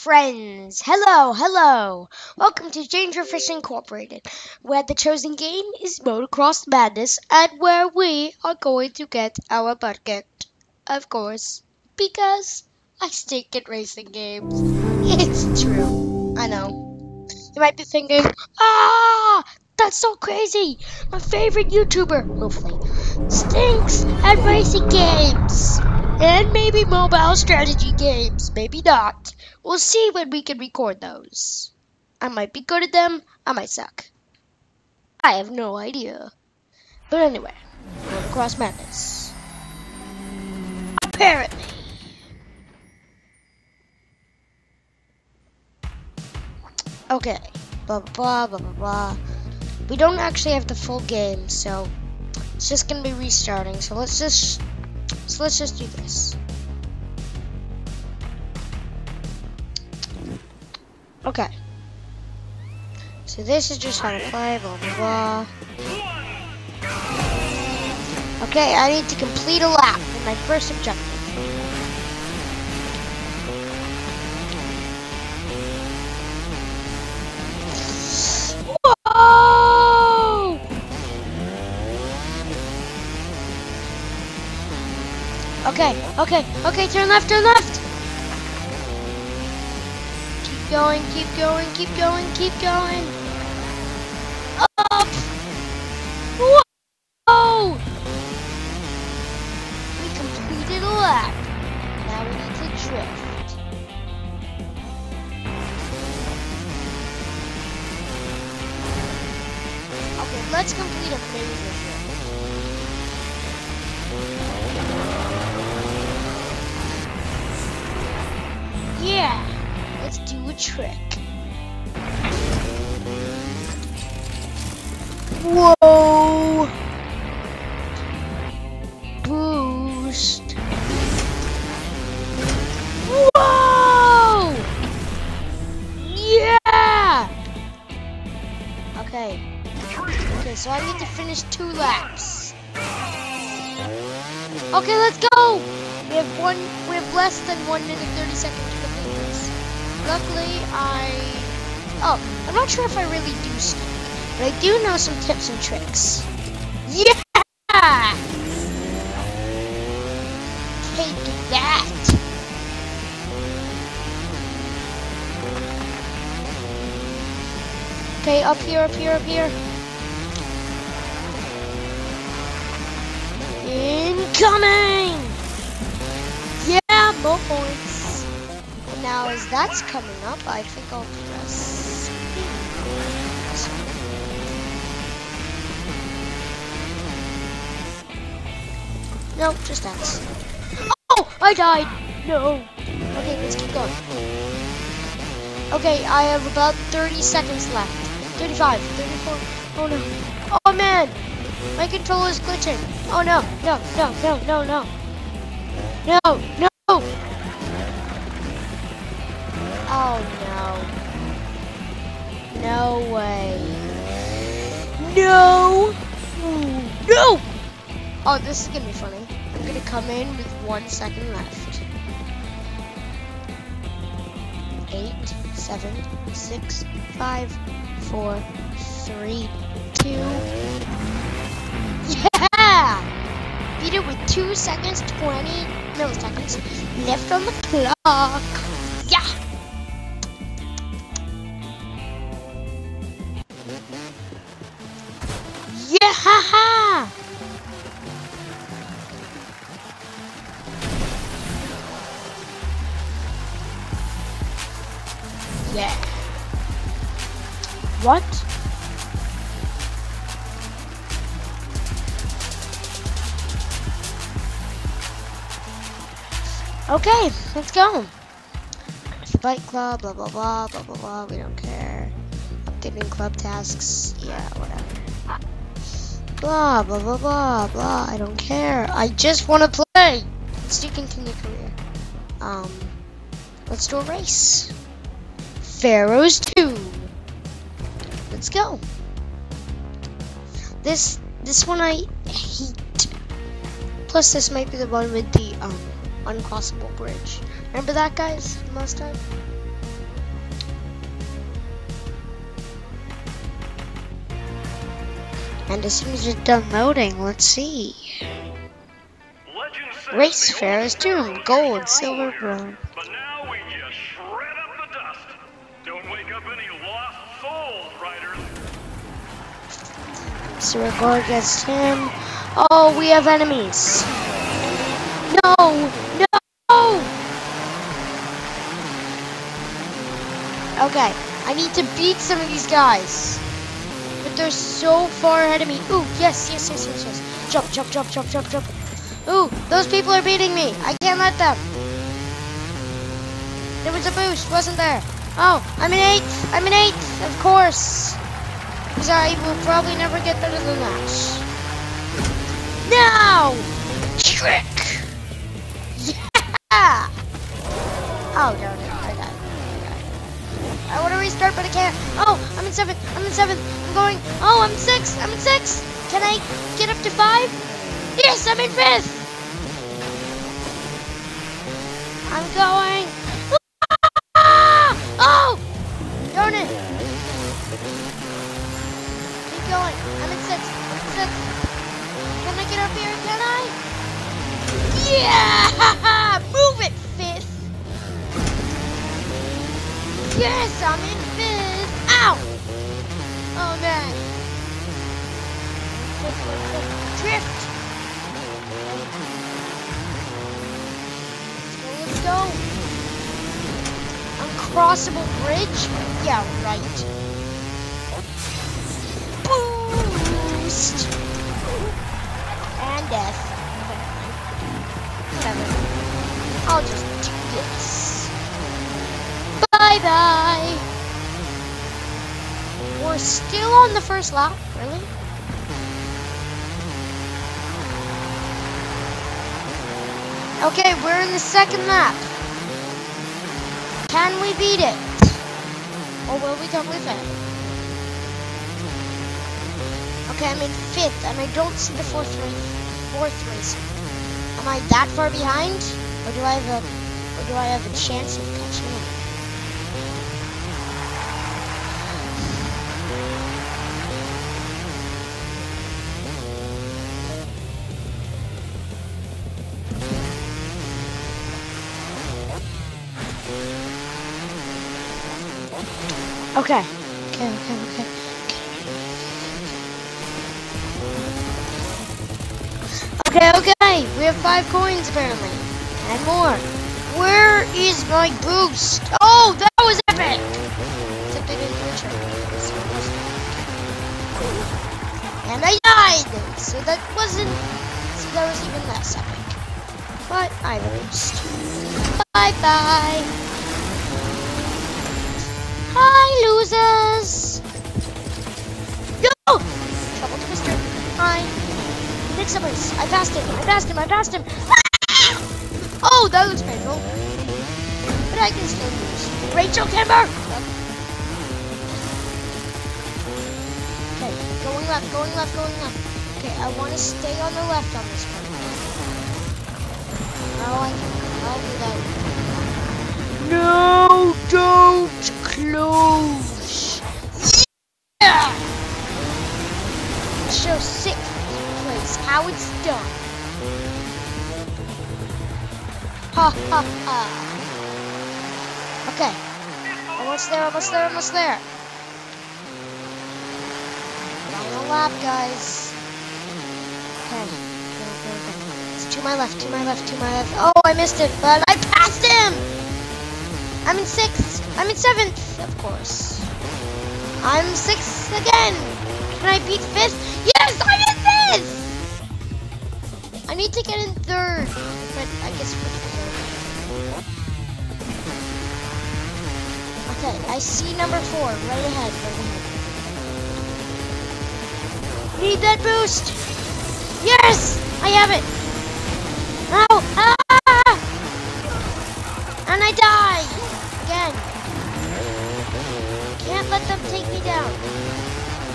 friends. Hello, hello. Welcome to DangerFish Incorporated, where the chosen game is Motocross Madness and where we are going to get our bucket. Of course, because I stink at racing games. It's true. I know. You might be thinking, ah, that's so crazy. My favorite YouTuber, hopefully, stinks at racing games. And maybe mobile strategy games, maybe not. We'll see when we can record those. I might be good at them, I might suck. I have no idea. But anyway, Cross Madness. Apparently. Okay, blah blah blah blah blah. We don't actually have the full game, so it's just gonna be restarting. So let's just so let's just do this. Okay. So this is just how to play, blah blah blah. Okay, I need to complete a lap with my first objective. Okay, okay, okay, turn left, turn left! Keep going, keep going, keep going, keep going! Let's do a trick. Whoa! Boost. Whoa! Yeah! Okay. Okay, so I need to finish two laps. Okay, let's go! We have one we have less than one minute thirty seconds to complete this. Luckily I Oh, I'm not sure if I really do stink, but I do know some tips and tricks. Yeah! Take that! Okay, up here, up here, up here. Incoming! Yeah, more points. Now as that's coming up, I think I'll press. No, just X. Oh, I died. No. Okay, let's keep going. Okay, I have about 30 seconds left. 35, 34. Oh no. Oh man, my controller is glitching. Oh no, no, no, no, no, no. No, no. Oh no. No way. No. No. Oh, this is gonna be funny. I'm gonna come in with one second left. Eight, seven, six, five, four, three, two. Yeah! Beat it with two seconds, 20 milliseconds left on the clock. Yeah. What? Okay, let's go. Fight club, blah blah blah, blah blah blah. We don't care. Updating club tasks, yeah, whatever. Blah blah blah blah blah. I don't care. I just want to play. Let's do continue career. Um, let's do a race. Pharaohs 2. Let's go. This this one I hate. Plus this might be the one with the um uncrossable bridge. Remember that guys last time? And as soon as it's done loading, let's see. Race Pharaoh's tomb. two, gold, silver, bronze. So we're going against him. Oh, we have enemies. No, no. Okay, I need to beat some of these guys. But they're so far ahead of me. Ooh, yes, yes, yes, yes, yes. Jump, jump, jump, jump, jump, jump. Ooh, those people are beating me. I can't let them. There was a boost, wasn't there? Oh, I'm an eighth. I'm an eighth, of course. Because I will probably never get better than that. No! Trick! Yeah! Oh, no, no, I it. I. I want to restart, but I can't. Oh, I'm in seventh. I'm in seventh. I'm going. Oh, I'm six. I'm in six. Can I get up to five? Yes, I'm in fifth. I'm going. Ah! Oh! Darn it. Going. I'm in sixth. I'm in sixth. Can I get up here? Can I? Yeah! Move it, fifth. Yes, I'm in fifth. Ow! Oh man. Drift. Let's go. Uncrossable bridge? Yeah, right. Boost! And death. Whatever. I'll just do this. Bye bye! We're still on the first lap, really? Okay, we're in the second lap. Can we beat it? Or will we totally fail? Okay, I'm in fifth, and I don't see the fourth race. Fourth race. Am I that far behind, or do I have a, or do I have a chance of catching up? Okay. Okay, okay, okay. Okay, have five coins apparently. And more. Where is my boost? Oh, that was epic! Except I didn't reach wasn't. And I died! So that wasn't so that was even less epic. But I boost. Bye bye. Hi, losers! Summers. I passed him. I passed him. I passed him. Ah! Oh, that looks painful. But I can still lose. Rachel Kimber! Okay, going left, going left, going left. Okay, I want to stay on the left on this one. Oh, I can. I'll do that. No, don't close. How it's done. Ha ha ha. Okay. Almost there, almost there, almost there. Final lap, guys. Okay. Go. It's to my left, to my left, to my left. Oh, I missed it, but I passed him! I'm in sixth. I'm in seventh, of course. I'm sixth again. Can I beat fifth? Yes, I'm in fifth! I need to get in third, but I guess. Okay, I see number four right ahead, right ahead. Need that boost! Yes! I have it! Ow! Ah! And I die! Again. Can't let them take me down.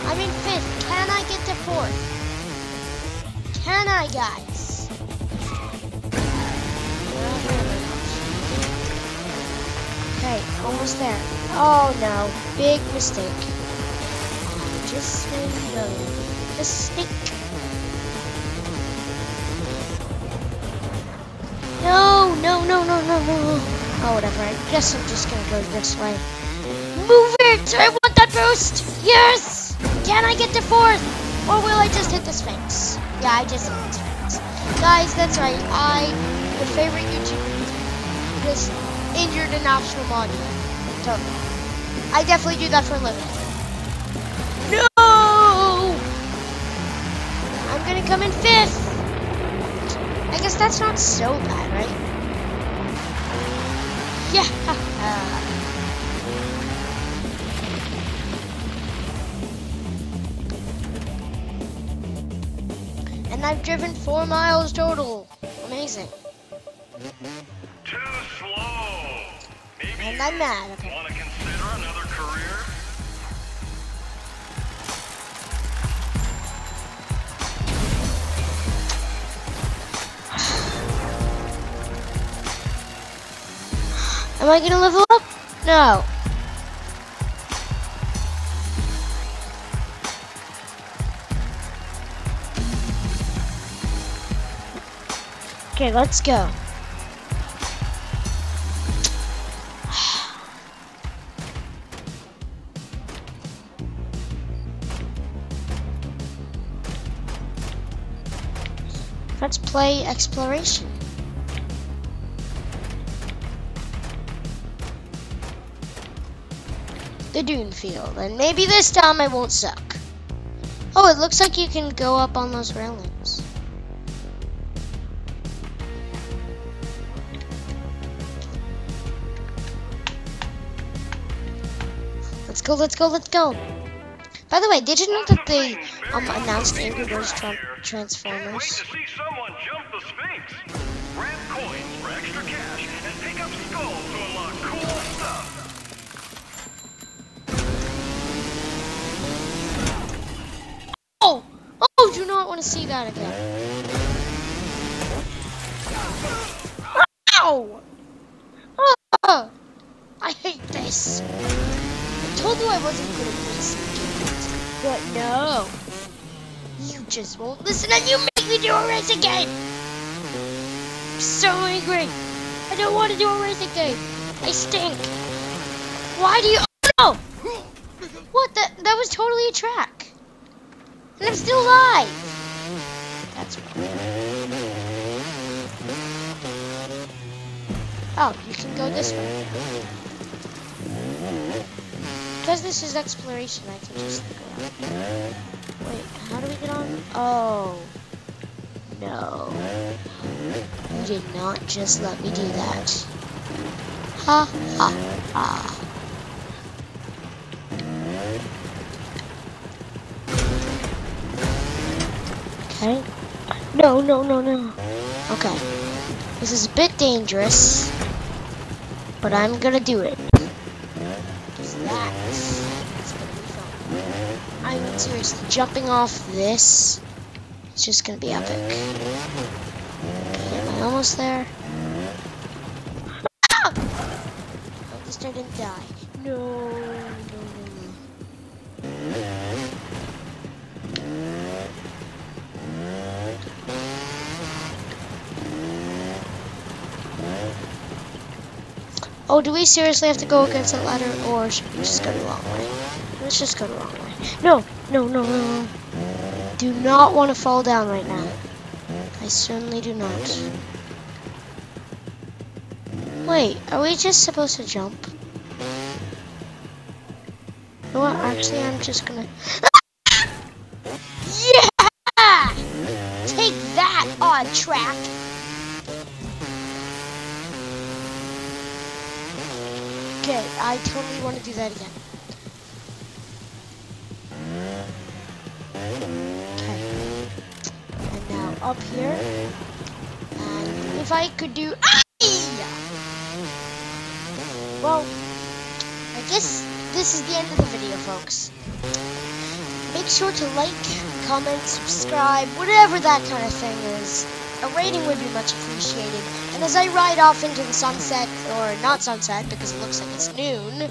I'm in fifth. Can I get to fourth? Can I, guys? Almost there. Oh no, big mistake. Just the snake. No, no, no, no, no, no. Oh, whatever. I guess I'm just gonna go this way. Move it! I want that boost! Yes! Can I get to fourth? Or will I just hit the Sphinx? Yeah, I just hit the Sphinx. Guys, that's right. I, your favorite YouTuber, just injured a national monument. Totally. I definitely do that for a living. No! I'm gonna come in fifth. I guess that's not so bad, right? Yeah. and I've driven four miles total. Amazing. Too slow. Maybe And I'm mad. Okay. Am I gonna level up? No. Okay, let's go. Let's play exploration. The dune field, and maybe this time I won't suck. Oh, it looks like you can go up on those railings. Let's go, let's go, let's go. By the way, did you know that they um, announced Angry Birds Transformers? Oh, do not want to see that again. Ow! Ah! I hate this. I told you I wasn't good at this, but no. You just won't listen and you make me do a race again! I'm so angry. I don't want to do a racing game. I stink. Why do you? Oh no! What? That that was totally a track. And I'm still alive. That's wrong. Oh, you can go this way. Because this is exploration, I can just go out. Wait, how do we get on? Oh. No. You did not just let me do that. Ha ha ha. Okay. No, no, no, no. Okay. This is a bit dangerous, but I'm gonna do it. Because that is gonna be fun. I mean, seriously, jumping off this It's just gonna be epic. Okay, am I almost there? Ah! At least I didn't die. No, no, no, no. Oh, do we seriously have to go against that ladder, or should we just go the wrong way? Let's just go the wrong way. No, no, no, no, no. Do not want to fall down right now. I certainly do not. Wait, are we just supposed to jump? You know what? Actually, I'm just gonna. I totally want to do that again. Okay. And now up here. And if I could do. Well, I guess this is the end of the video, folks. Make sure to like, comment, subscribe, whatever that kind of thing is. A rating would be much appreciated. And as I ride off into the sunset, or not sunset because it looks like it's noon,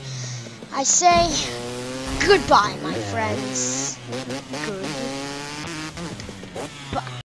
I say goodbye, my friends.